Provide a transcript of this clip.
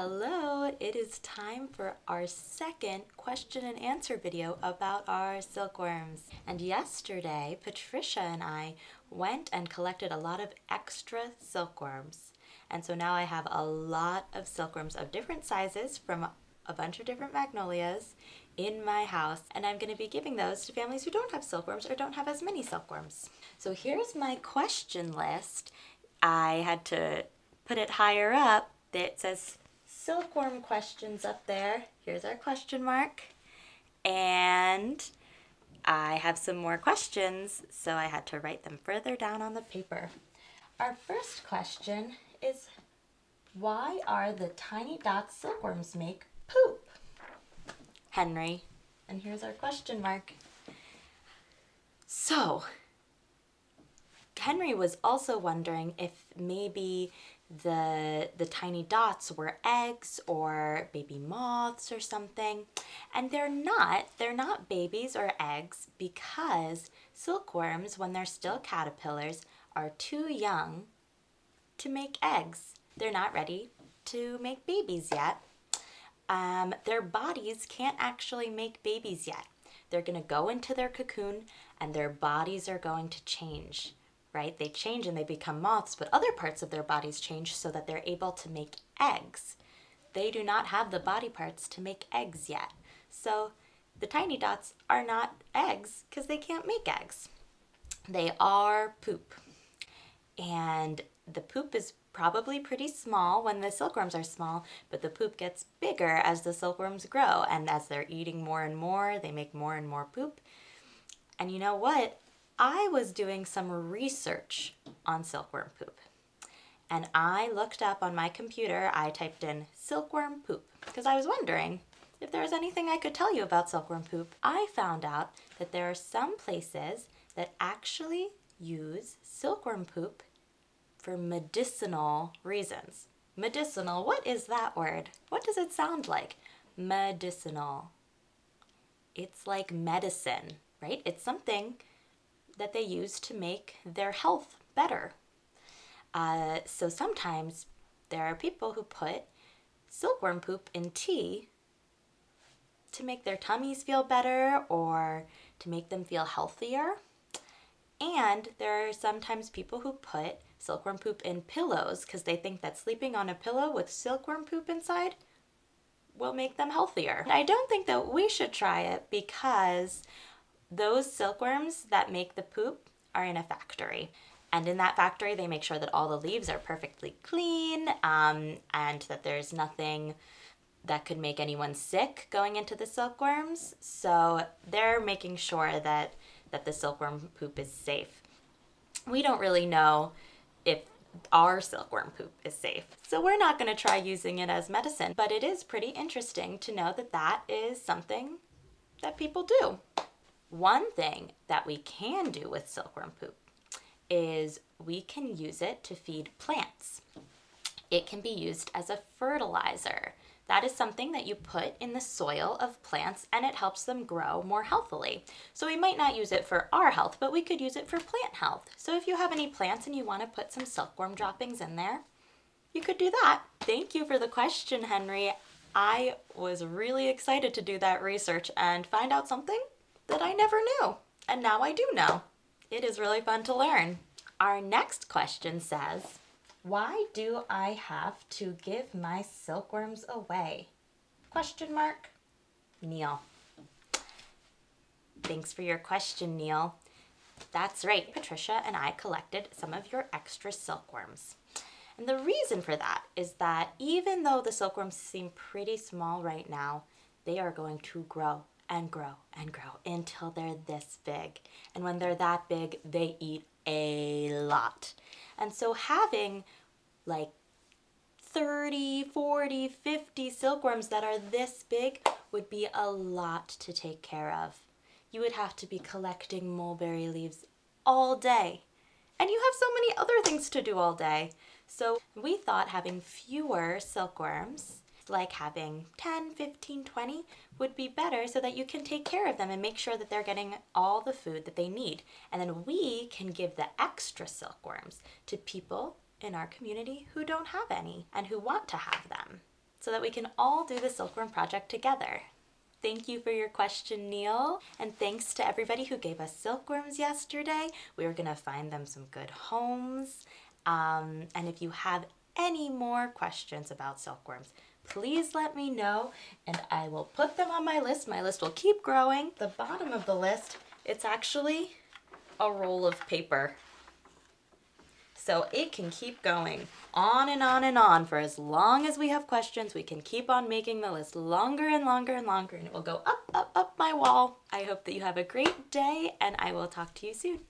Hello, it is time for our second question and answer video about our silkworms. And yesterday, Patricia and I went and collected a lot of extra silkworms. And so now I have a lot of silkworms of different sizes from a bunch of different magnolias in my house. And I'm going to be giving those to families who don't have silkworms or don't have as many silkworms. So here's my question list. I had to put it higher up. It says silkworm questions up there. Here's our question mark. And I have some more questions, so I had to write them further down on the paper. Our first question is why are the tiny dots silkworms make poop? Henry. And here's our question mark. So, Henry was also wondering if maybe the the tiny dots were eggs or baby moths or something. And they're not they're not babies or eggs because silkworms when they're still caterpillars are too young to make eggs. They're not ready to make babies yet. Um, their bodies can't actually make babies yet. They're going to go into their cocoon and their bodies are going to change right? They change and they become moths, but other parts of their bodies change so that they're able to make eggs. They do not have the body parts to make eggs yet. So the tiny dots are not eggs because they can't make eggs. They are poop. And the poop is probably pretty small when the silkworms are small, but the poop gets bigger as the silkworms grow. And as they're eating more and more, they make more and more poop. And you know what? I was doing some research on silkworm poop. And I looked up on my computer, I typed in silkworm poop because I was wondering if there was anything I could tell you about silkworm poop. I found out that there are some places that actually use silkworm poop for medicinal reasons. Medicinal, what is that word? What does it sound like? Medicinal. It's like medicine, right? It's something that they use to make their health better. Uh, so sometimes there are people who put silkworm poop in tea to make their tummies feel better or to make them feel healthier. And there are sometimes people who put silkworm poop in pillows because they think that sleeping on a pillow with silkworm poop inside will make them healthier. I don't think that we should try it because those silkworms that make the poop are in a factory. And in that factory, they make sure that all the leaves are perfectly clean um, and that there's nothing that could make anyone sick going into the silkworms. So they're making sure that, that the silkworm poop is safe. We don't really know if our silkworm poop is safe. So we're not going to try using it as medicine, but it is pretty interesting to know that that is something that people do. One thing that we can do with silkworm poop is we can use it to feed plants. It can be used as a fertilizer. That is something that you put in the soil of plants and it helps them grow more healthily. So we might not use it for our health, but we could use it for plant health. So if you have any plants and you want to put some silkworm droppings in there, you could do that. Thank you for the question, Henry. I was really excited to do that research and find out something that I never knew, and now I do know. It is really fun to learn. Our next question says, why do I have to give my silkworms away? Question mark. Neil. Thanks for your question, Neil. That's right, Patricia and I collected some of your extra silkworms. And the reason for that is that even though the silkworms seem pretty small right now, they are going to grow and grow and grow until they're this big. And when they're that big, they eat a lot. And so having like 30, 40, 50 silkworms that are this big would be a lot to take care of. You would have to be collecting mulberry leaves all day. And you have so many other things to do all day. So we thought having fewer silkworms like having 10, 15, 20 would be better so that you can take care of them and make sure that they're getting all the food that they need. And then we can give the extra silkworms to people in our community who don't have any and who want to have them. So that we can all do the Silkworm project together. Thank you for your question, Neil. And thanks to everybody who gave us silkworms yesterday. We going to find them some good homes. Um, and if you have any more questions about silkworms, please let me know and I will put them on my list. My list will keep growing. The bottom of the list, it's actually a roll of paper. So it can keep going on and on and on for as long as we have questions. We can keep on making the list longer and longer and longer and it will go up, up, up my wall. I hope that you have a great day and I will talk to you soon.